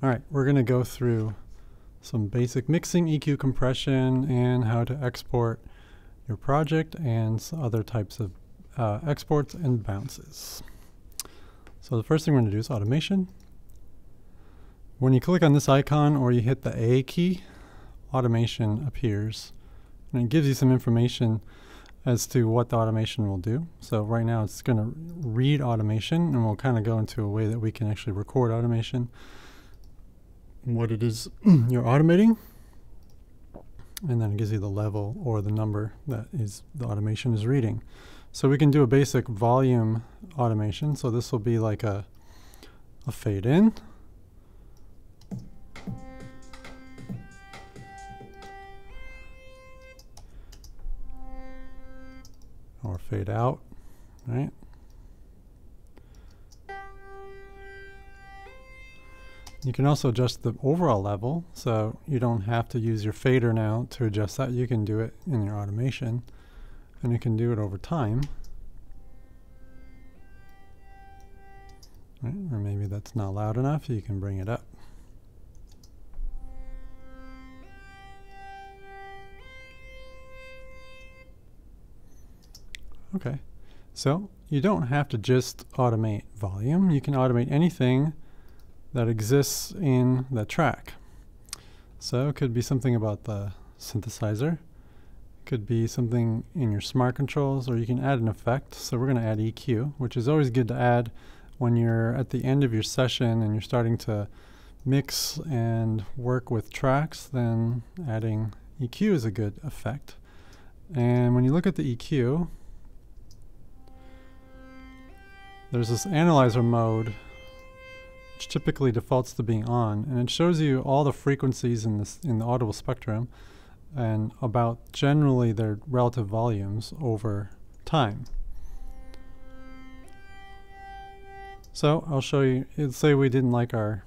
All right, we're going to go through some basic mixing, EQ compression, and how to export your project and other types of uh, exports and bounces. So the first thing we're going to do is automation. When you click on this icon or you hit the A key, automation appears. And it gives you some information as to what the automation will do. So right now it's going to read automation and we'll kind of go into a way that we can actually record automation what it is you're automating. And then it gives you the level or the number that is the automation is reading. So we can do a basic volume automation. So this will be like a, a fade in. Or fade out, right? You can also adjust the overall level, so you don't have to use your fader now to adjust that. You can do it in your automation, and you can do it over time. Right, or maybe that's not loud enough, you can bring it up. Okay, so you don't have to just automate volume. You can automate anything that exists in the track. So it could be something about the synthesizer. Could be something in your smart controls, or you can add an effect. So we're going to add EQ, which is always good to add when you're at the end of your session and you're starting to mix and work with tracks, then adding EQ is a good effect. And when you look at the EQ, there's this analyzer mode which typically defaults to being on, and it shows you all the frequencies in this in the audible spectrum and about generally their relative volumes over time. So I'll show you, let's say we didn't like our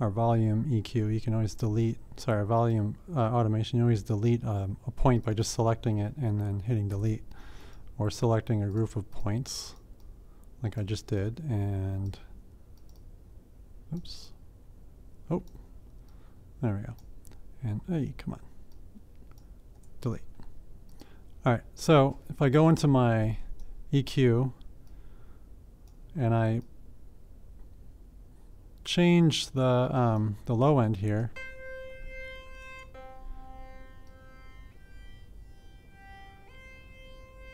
our volume EQ, you can always delete, sorry, volume uh, automation, you always delete um, a point by just selecting it and then hitting delete, or selecting a group of points like I just did, and Oops. Oh. There we go. And, hey, come on. Delete. Alright, so if I go into my EQ and I change the, um, the low end here,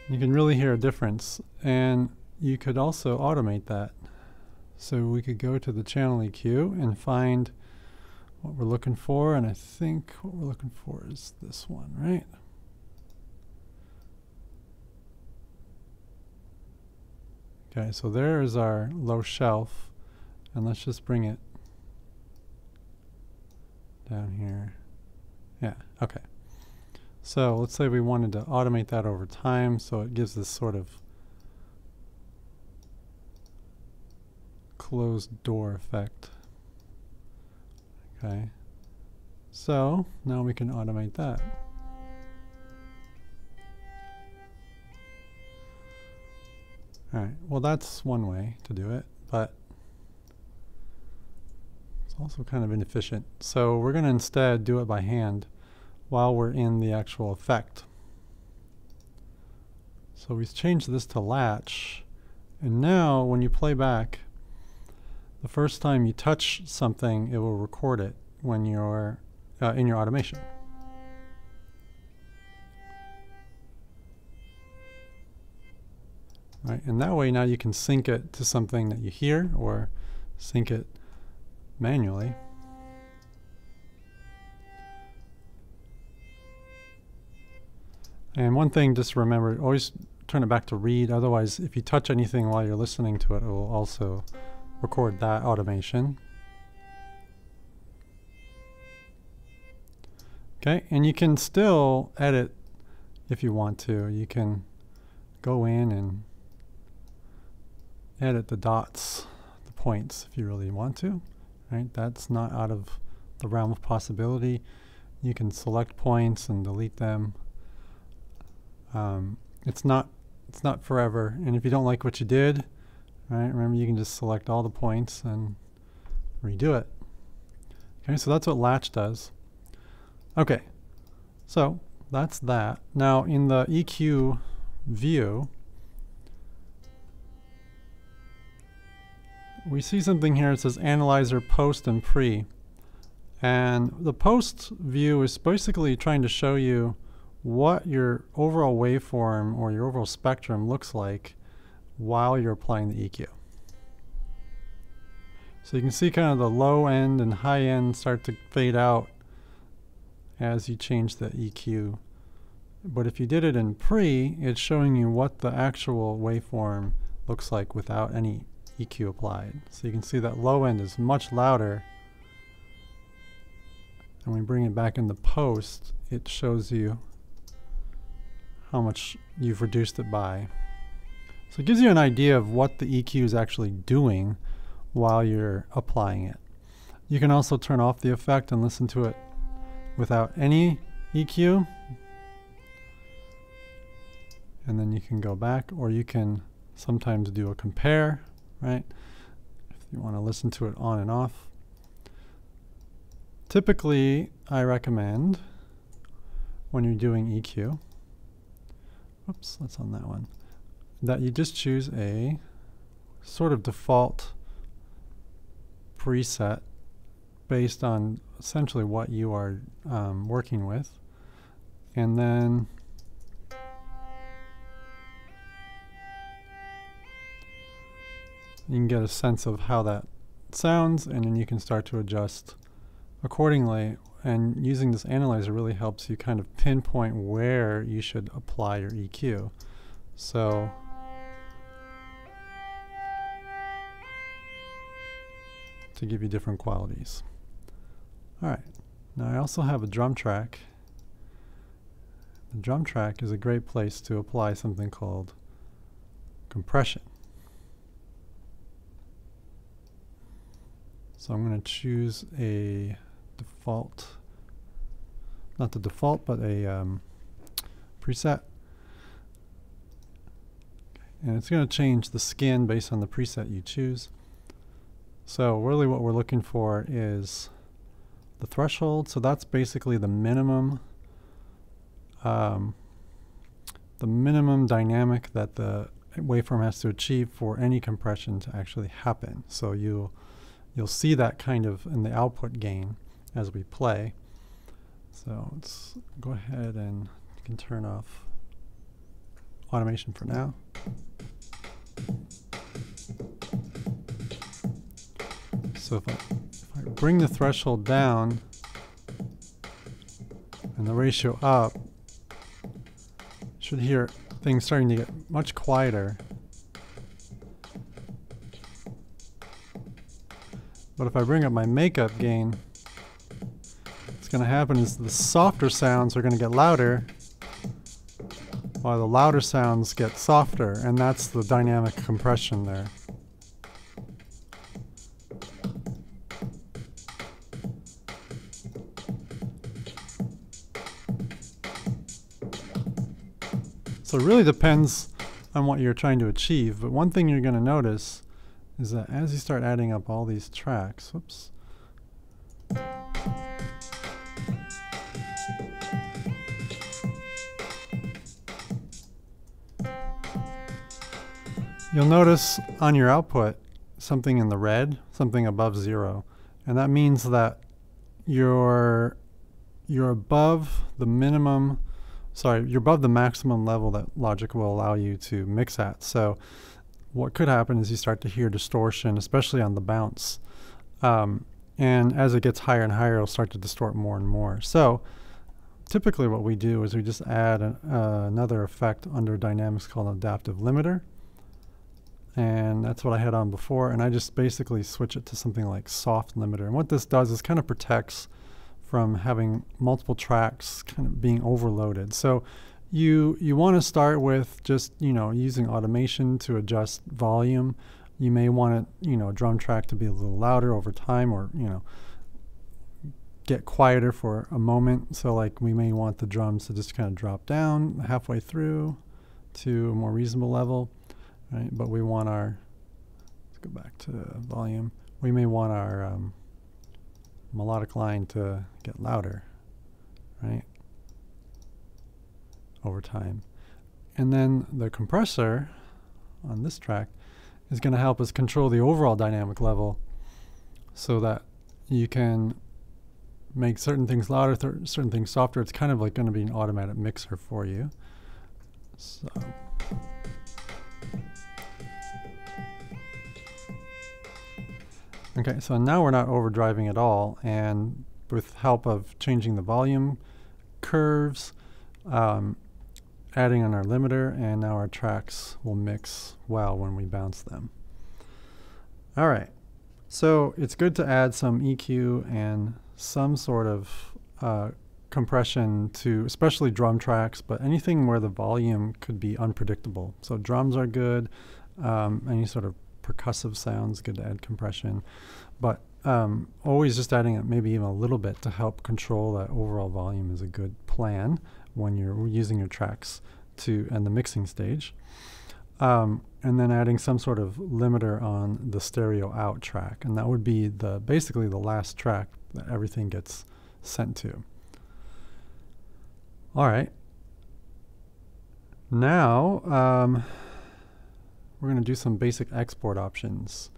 you can really hear a difference. And you could also automate that. So we could go to the channel EQ and find what we're looking for, and I think what we're looking for is this one, right? Okay, so there is our low shelf, and let's just bring it down here. Yeah, okay. So let's say we wanted to automate that over time, so it gives this sort of closed door effect. Okay, so now we can automate that. Alright, well that's one way to do it, but it's also kind of inefficient. So we're going to instead do it by hand while we're in the actual effect. So we change this to latch, and now when you play back, the first time you touch something, it will record it when you're uh, in your automation. Right, and that way now you can sync it to something that you hear or sync it manually. And one thing just remember, always turn it back to read, otherwise if you touch anything while you're listening to it, it will also record that automation. Okay, and you can still edit if you want to. You can go in and edit the dots, the points, if you really want to. Right, that's not out of the realm of possibility. You can select points and delete them. Um, it's not it's not forever, and if you don't like what you did, Right, remember you can just select all the points and redo it. Okay, so that's what latch does. Okay, so that's that. Now in the EQ view, we see something here. It says Analyzer Post and Pre. And the post view is basically trying to show you what your overall waveform or your overall spectrum looks like while you're applying the EQ. So you can see kind of the low end and high end start to fade out as you change the EQ. But if you did it in pre, it's showing you what the actual waveform looks like without any EQ applied. So you can see that low end is much louder. And when we bring it back in the post, it shows you how much you've reduced it by. So it gives you an idea of what the EQ is actually doing while you're applying it. You can also turn off the effect and listen to it without any EQ. And then you can go back or you can sometimes do a compare, right? If you want to listen to it on and off. Typically, I recommend when you're doing EQ, oops, that's on that one, that you just choose a sort of default preset based on essentially what you are um, working with. And then you can get a sense of how that sounds and then you can start to adjust accordingly and using this analyzer really helps you kind of pinpoint where you should apply your EQ. So to give you different qualities. Alright, now I also have a drum track. The drum track is a great place to apply something called compression. So I'm going to choose a default, not the default, but a um, preset. And it's going to change the skin based on the preset you choose. So really what we're looking for is the threshold. So that's basically the minimum um, the minimum dynamic that the waveform has to achieve for any compression to actually happen. So you'll you'll see that kind of in the output gain as we play. So let's go ahead and you can turn off automation for now. So if I, if I bring the threshold down and the ratio up, should hear things starting to get much quieter. But if I bring up my makeup gain, what's going to happen is the softer sounds are going to get louder while the louder sounds get softer, and that's the dynamic compression there. So it really depends on what you're trying to achieve. But one thing you're going to notice is that as you start adding up all these tracks, whoops, you'll notice on your output something in the red, something above zero. And that means that you're, you're above the minimum sorry, you're above the maximum level that Logic will allow you to mix at. So what could happen is you start to hear distortion, especially on the bounce. Um, and as it gets higher and higher, it'll start to distort more and more. So typically what we do is we just add uh, another effect under dynamics called an adaptive limiter. And that's what I had on before. And I just basically switch it to something like soft limiter. And what this does is kind of protects from having multiple tracks kind of being overloaded. So you you want to start with just you know using automation to adjust volume. You may want it you know drum track to be a little louder over time, or you know get quieter for a moment. So like we may want the drums to just kind of drop down halfway through to a more reasonable level, right? But we want our let's go back to volume. We may want our um, melodic line to get louder, right? Over time. And then the compressor on this track is going to help us control the overall dynamic level so that you can make certain things louder, certain things softer. It's kind of like going to be an automatic mixer for you. So. Okay, so now we're not overdriving at all, and with help of changing the volume curves, um, adding on our limiter, and now our tracks will mix well when we bounce them. All right, so it's good to add some EQ and some sort of uh, compression to especially drum tracks, but anything where the volume could be unpredictable. So drums are good, um, any sort of percussive sounds, good to add compression. But um, always just adding it maybe even a little bit to help control that overall volume is a good plan when you're using your tracks to and the mixing stage. Um, and then adding some sort of limiter on the stereo out track. And that would be the basically the last track that everything gets sent to. All right. Now, um, we're going to do some basic export options.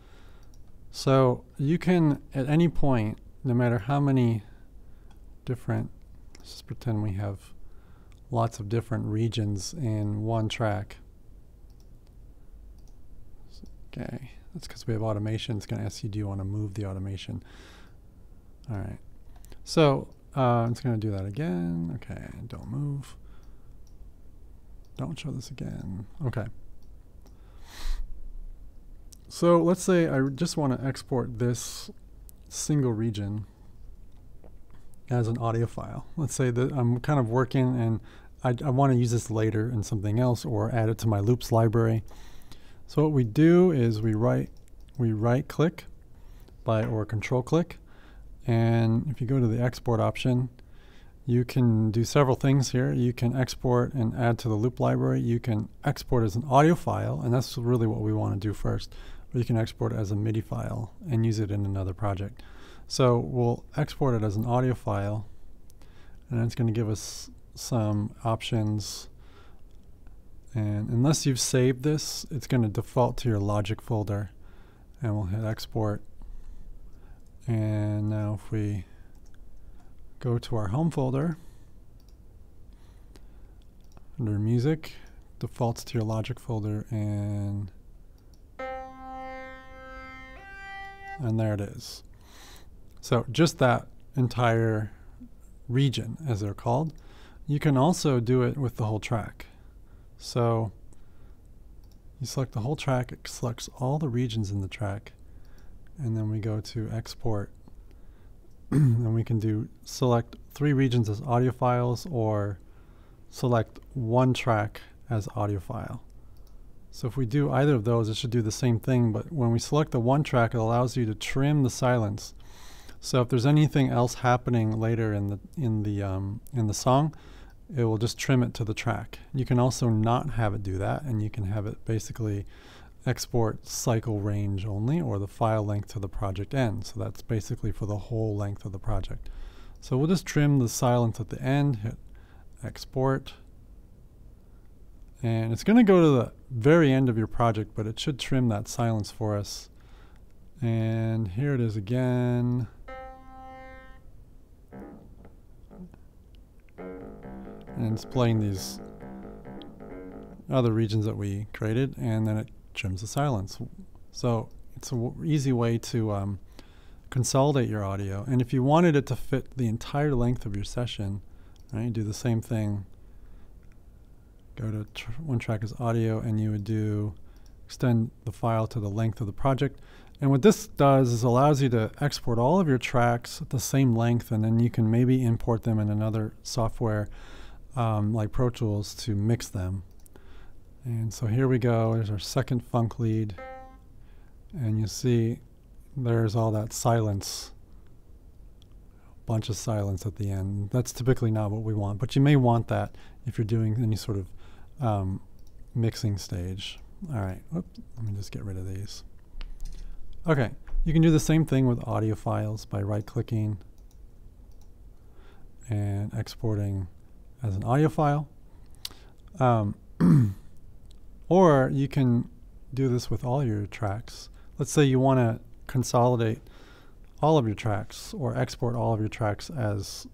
So you can, at any point, no matter how many different, let's just pretend we have lots of different regions in one track. Okay, that's because we have automation. It's going to ask you, do you want to move the automation? All right. So uh, it's going to do that again. Okay, don't move. Don't show this again. Okay. So let's say I just want to export this single region as an audio file. Let's say that I'm kind of working and I, I want to use this later in something else or add it to my loops library. So what we do is we right we right click by or control click and if you go to the export option you can do several things here. You can export and add to the loop library. You can export as an audio file and that's really what we want to do first or you can export it as a MIDI file and use it in another project. So we'll export it as an audio file and it's going to give us some options and unless you've saved this it's going to default to your logic folder and we'll hit export and now if we go to our home folder under music defaults to your logic folder and and there it is. So just that entire region, as they're called. You can also do it with the whole track. So you select the whole track, it selects all the regions in the track, and then we go to export. and we can do select three regions as audio files or select one track as audio file. So if we do either of those, it should do the same thing, but when we select the one track, it allows you to trim the silence. So if there's anything else happening later in the in the um, in the song, it will just trim it to the track. You can also not have it do that, and you can have it basically export cycle range only or the file length to the project end. So that's basically for the whole length of the project. So we'll just trim the silence at the end, hit export, and it's going to go to the very end of your project, but it should trim that silence for us. And here it is again. And it's playing these other regions that we created, and then it trims the silence. So it's an easy way to um, consolidate your audio. And if you wanted it to fit the entire length of your session, right, do the same thing go to tr one track as audio and you would do extend the file to the length of the project. And what this does is allows you to export all of your tracks at the same length and then you can maybe import them in another software um, like Pro Tools to mix them. And so here we go, there's our second funk lead. And you see there's all that silence, bunch of silence at the end. That's typically not what we want, but you may want that if you're doing any sort of um, mixing stage. All right, let me just get rid of these. Okay, You can do the same thing with audio files by right clicking and exporting as an audio file. Um, or you can do this with all your tracks. Let's say you want to consolidate all of your tracks or export all of your tracks as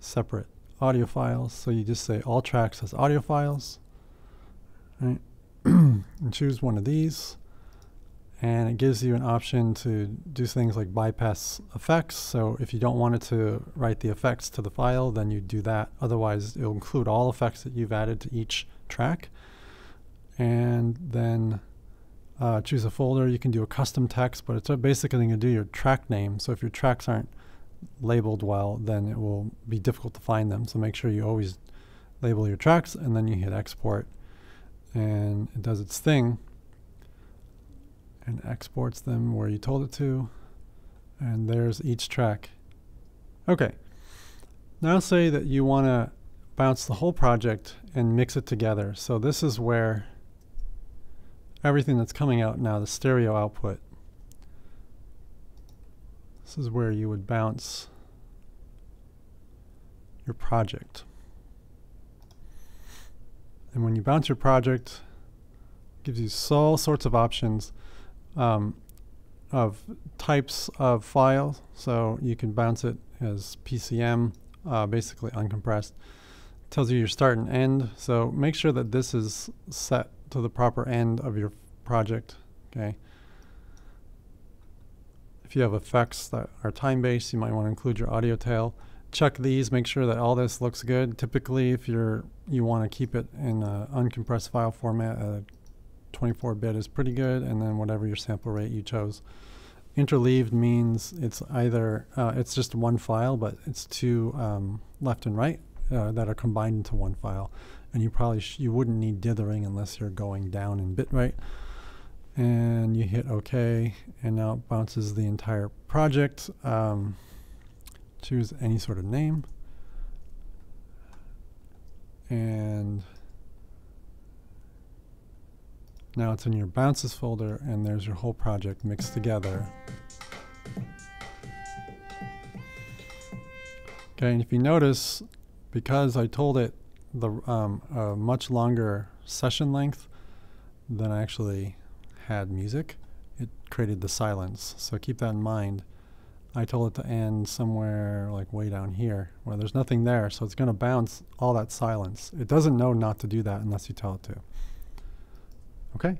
separate audio files. So you just say all tracks as audio files, right? and choose one of these. And it gives you an option to do things like bypass effects. So if you don't want it to write the effects to the file, then you do that. Otherwise, it'll include all effects that you've added to each track. And then uh, choose a folder. You can do a custom text, but it's basically going to do your track name. So if your tracks aren't labeled well, then it will be difficult to find them. So make sure you always label your tracks and then you hit export and it does its thing and exports them where you told it to. And there's each track. Okay. Now say that you want to bounce the whole project and mix it together. So this is where everything that's coming out now, the stereo output, this is where you would bounce your project. And when you bounce your project, it gives you all sorts of options um, of types of files. So you can bounce it as PCM, uh, basically uncompressed. tells you your start and end. So make sure that this is set to the proper end of your project. Okay. If you have effects that are time-based, you might want to include your audio tail. Check these, make sure that all this looks good. Typically, if you're you want to keep it in an uncompressed file format, a 24-bit is pretty good, and then whatever your sample rate you chose. Interleaved means it's either uh, it's just one file, but it's two um, left and right uh, that are combined into one file, and you probably you wouldn't need dithering unless you're going down in bitrate and you hit OK, and now it bounces the entire project. Um, choose any sort of name, and now it's in your bounces folder, and there's your whole project mixed together. Okay, and if you notice, because I told it the um, a much longer session length than I actually had music, it created the silence. So keep that in mind. I told it to end somewhere like way down here where there's nothing there. So it's going to bounce all that silence. It doesn't know not to do that unless you tell it to. Okay?